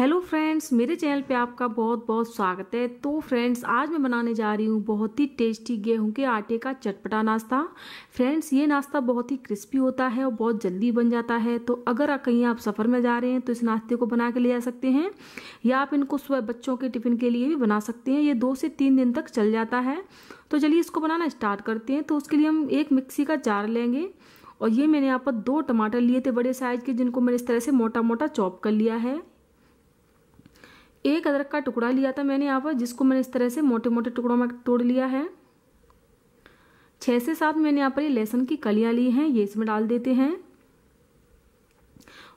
Hello friends मेरे channel पे आपका बहुत बहुत स्वागत है। तो फ्रेंड्स आज मैं बनाने जा रही हूँ बहुत ही टेस्टी गेहूँ के आटे का चटपटा नाश्ता। फ्रेंड्स ये नाश्ता बहुत ही क्रिस्पी होता है और बहुत जल्दी बन जाता है। तो अगर कहीं आप सफ़र में जा रहे हैं तो इस नाश्ते को बना के ले जा सकते हैं। या आप इनको सुबह बच्चों के टिफ़िन के लिए भी बना सकते हैं। ये दो से तीन दिन तक चल जाता है। तो चलिए इसको बनाना स्टार्ट करते हैं। तो उसके लिए हम एक मिक्सी का जार लेंगे। और ये मैंने यहाँ पर दो टमाटर लिए थे बड़े साइज़ के, जिनको मैंने इस तरह से मोटा मोटा चॉप कर लिया है। एक अदरक का टुकड़ा लिया था मैंने यहाँ पर, जिसको मैंने इस तरह से मोटे मोटे टुकड़ों में तोड़ लिया है। छः से सात मैंने यहाँ पर ये लहसुन की कलियाँ ली हैं, ये इसमें डाल देते हैं।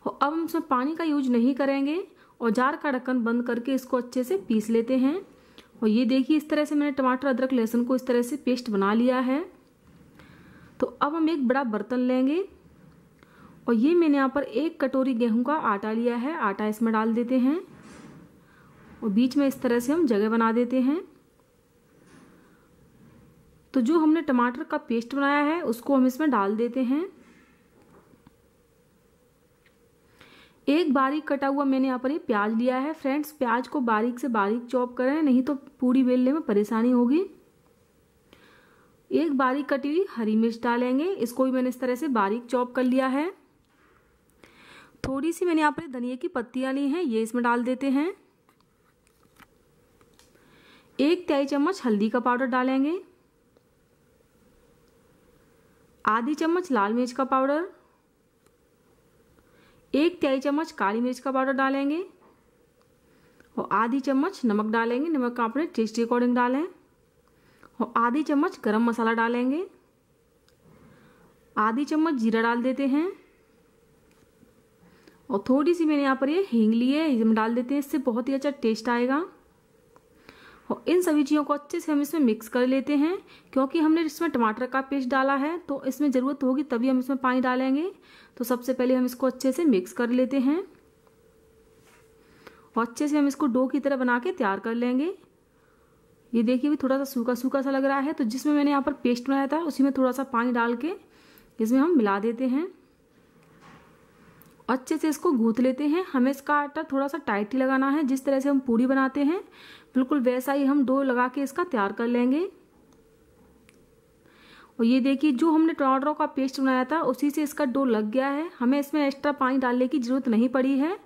और अब हम इसमें पानी का यूज़ नहीं करेंगे और जार का ढक्कन बंद करके इसको अच्छे से पीस लेते हैं। और ये देखिए, इस तरह से मैंने टमाटर, अदरक, लहसुन को इस तरह से पेस्ट बना लिया है। तो अब हम एक बड़ा बर्तन लेंगे। और ये मैंने यहाँ पर एक कटोरी गेहूँ का आटा लिया है, आटा इसमें डाल देते हैं। और बीच में इस तरह से हम जगह बना देते हैं। तो जो हमने टमाटर का पेस्ट बनाया है, उसको हम इसमें डाल देते हैं। एक बारीक कटा हुआ मैंने यहाँ पर ये प्याज लिया है। फ्रेंड्स, प्याज को बारीक से बारीक चॉप करें, नहीं तो पूरी बेलने में परेशानी होगी। एक बारीक कटी हुई हरी मिर्च डालेंगे। इसको भी मैंने इस तरह से बारीक चॉप कर लिया है। थोड़ी सी मैंने यहाँ पर धनिया की पत्तियाँ ली हैं, ये इसमें डाल देते हैं। एक तिहाई चम्मच हल्दी का पाउडर डालेंगे। आधी चम्मच लाल मिर्च का पाउडर। एक तिहाई चम्मच काली मिर्च का पाउडर डालेंगे। और आधी चम्मच नमक डालेंगे। नमक का अपने टेस्ट अकॉर्डिंग डालें। और आधी चम्मच गरम मसाला डालेंगे। आधी चम्मच जीरा डाल देते हैं। और थोड़ी सी मैंने यहाँ पर ये हींग ली है इसमें डाल देते हैं। इससे बहुत ही अच्छा टेस्ट आएगा। और इन सभी चीज़ों को अच्छे से हम इसमें मिक्स कर लेते हैं। क्योंकि हमने इसमें टमाटर का पेस्ट डाला है तो इसमें ज़रूरत होगी तभी हम इसमें पानी डालेंगे। तो सबसे पहले हम इसको अच्छे से मिक्स कर लेते हैं। और अच्छे से हम इसको डो की तरह बना के तैयार कर लेंगे। ये देखिए भी थोड़ा सा सूखा सूखा सा लग रहा है तो जिसमें मैंने यहाँ पर पेस्ट बनाया था, उसी में थोड़ा सा पानी डाल के इसमें हम मिला देते हैं। अच्छे से इसको गूथ लेते हैं। हमें इसका आटा थोड़ा सा टाइट ही लगाना है। जिस तरह से हम पूरी बनाते हैं, बिल्कुल वैसा ही हम डो लगा के इसका तैयार कर लेंगे। और ये देखिए, जो हमने टमाटरों का पेस्ट बनाया था, उसी से इसका डो लग गया है। हमें इसमें एक्स्ट्रा पानी डालने की ज़रूरत नहीं पड़ी है।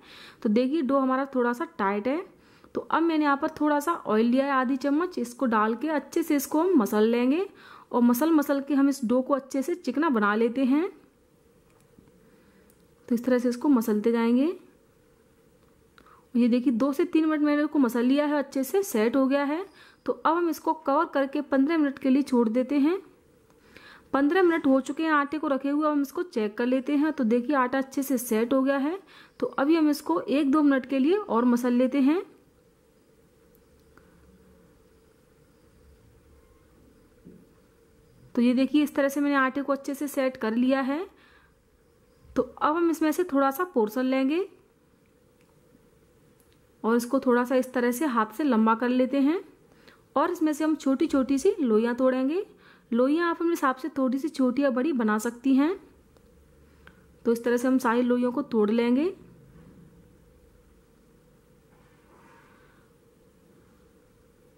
तो देखिए, डो हमारा थोड़ा सा टाइट है। तो अब मैंने यहाँ पर थोड़ा सा ऑयल लिया है, आधी चम्मच। इसको डाल के अच्छे से इसको हम मसल लेंगे। और मसल मसल के हम इस डो को अच्छे से चिकना बना लेते हैं। तो इस तरह से इसको मसलते जाएँगे। ये देखिए, दो से तीन मिनट मैंने इसको मसल लिया है, अच्छे से सेट हो गया है। तो अब हम इसको कवर करके पंद्रह मिनट के लिए छोड़ देते हैं। पंद्रह मिनट हो चुके हैं आटे को रखे हुए हम इसको चेक कर लेते हैं। तो देखिए, आटा अच्छे से सेट हो गया है। तो अभी हम इसको एक दो मिनट के लिए और मसल लेते हैं। तो ये देखिए, इस तरह से मैंने आटे को अच्छे से सेट कर लिया है। तो अब हम इसमें से थोड़ा सा पोर्सन लेंगे और इसको थोड़ा सा इस तरह से हाथ से लंबा कर लेते हैं और इसमें से हम छोटी छोटी सी लोइयाँ तोड़ेंगे। लोइयाँ आप अपने हिसाब से थोड़ी सी छोटी या बड़ी बना सकती हैं। तो इस तरह से हम सारी लोइयों को तोड़ लेंगे।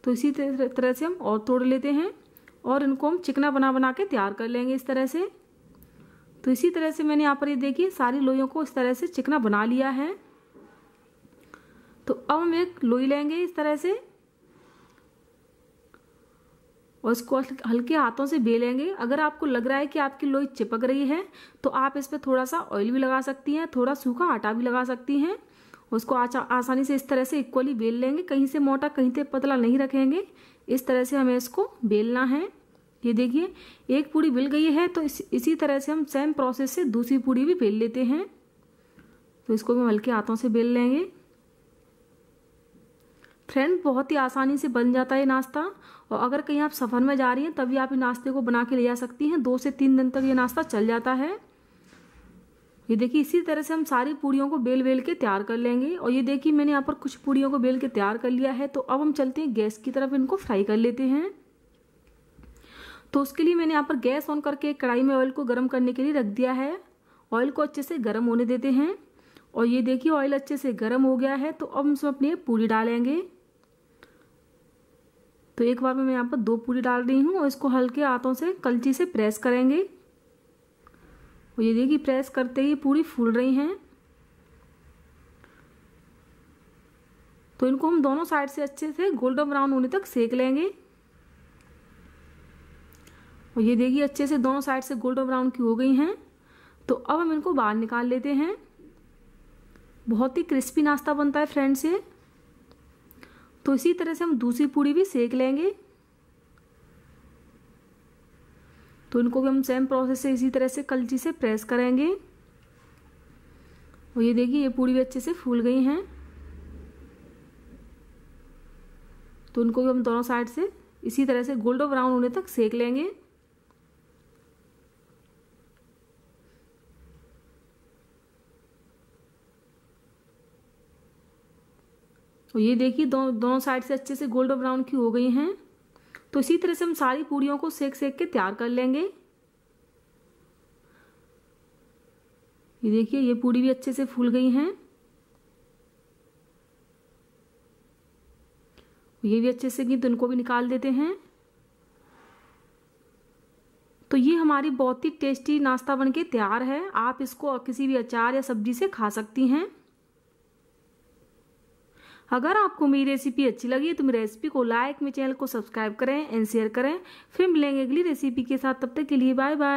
तो इसी तरह से हम और तोड़ लेते हैं और इनको हम चिकना बना बना के तैयार कर लेंगे इस तरह से। तो इसी तरह से मैंने यहाँ पर ये देखिए, सारी लोइयों को इस तरह से चिकना बना लिया है। तो अब हम एक लोई लेंगे इस तरह से। और इसको हल्के हाथों से बेलेंगे अगर आपको लग रहा है कि आपकी लोई चिपक रही है तो आप इस पर थोड़ा सा ऑयल भी लगा सकती हैं, थोड़ा सूखा आटा भी लगा सकती हैं। उसको आसानी से इस तरह से इक्वली बेल लेंगे। कहीं से मोटा, कहीं से पतला नहीं रखेंगे। इस तरह से हमें इसको बेलना है। ये देखिए एक पूड़ी बिल गई है तो इस, इसी तरह से हम सेम प्रोसेस से दूसरी पूड़ी भी बेल लेते हैं। तो इसको भी हल्के हाथों से बेल लेंगे। फ्रेंड बहुत ही आसानी से बन जाता है नाश्ता। और अगर कहीं आप सफ़र में जा रही हैं तभी आप इस नाश्ते को बना के ले जा सकती हैं। दो से तीन दिन तक ये नाश्ता चल जाता है। ये देखिए इसी तरह से हम सारी पूड़ियों को बेल बेल के तैयार कर लेंगे। और ये देखिए मैंने यहाँ पर कुछ पूड़ियों को बेल के तैयार कर लिया है। तो अब हम चलते हैं गैस की तरफ़ इनको फ्राई कर लेते हैं। तो उसके लिए मैंने यहाँ पर गैस ऑन करके कढ़ाई में ऑयल को गर्म करने के लिए रख दिया है। ऑयल को अच्छे से गर्म होने देते हैं। और ये देखिए ऑयल अच्छे से गर्म हो गया है तो अब हम इसमें अपनी पूरी डालेंगे। तो एक बार में मैं यहाँ पर दो पूरी डाल रही हूँ और इसको हल्के हाथों से कलची से प्रेस करेंगे। और ये देखिए, प्रेस करते ही पूरी फूल रही हैं। तो इनको हम दोनों साइड से अच्छे से गोल्डन ब्राउन होने तक सेक लेंगे। और ये देखिए, अच्छे से दोनों साइड से गोल्डन ब्राउन की हो गई हैं। तो अब हम इनको बाहर निकाल लेते हैं। बहुत ही क्रिस्पी नाश्ता बनता है फ्रेंड्स ये। तो इसी तरह से हम दूसरी पूड़ी भी सेक लेंगे। तो इनको भी हम सेम प्रोसेस से इसी तरह से कलची से प्रेस करेंगे। और ये देखिए, ये पूड़ी भी अच्छे से फूल गई हैं। तो उनको भी हम दोनों साइड से इसी तरह से गोल्डन ब्राउन होने तक सेक लेंगे। और ये देखिए दो, दोनों साइड से अच्छे से गोल्डन ब्राउन की हो गई हैं। तो इसी तरह से हम सारी पूड़ियों को सेक सेक के तैयार कर लेंगे। ये देखिए ये पूड़ी भी अच्छे से फूल गई हैं। ये भी अच्छे से तो इनको भी निकाल देते हैं। तो ये हमारी बहुत ही टेस्टी नाश्ता बनके तैयार है। आप इसको किसी भी अचार या सब्ज़ी से खा सकती हैं। अगर आपको मेरी रेसिपी अच्छी लगी तो मेरी रेसिपी को लाइक मेरे चैनल को सब्सक्राइब करें एंड शेयर करें। फिर मिलेंगे अगली रेसिपी के साथ। तब तक के लिए बाय बाय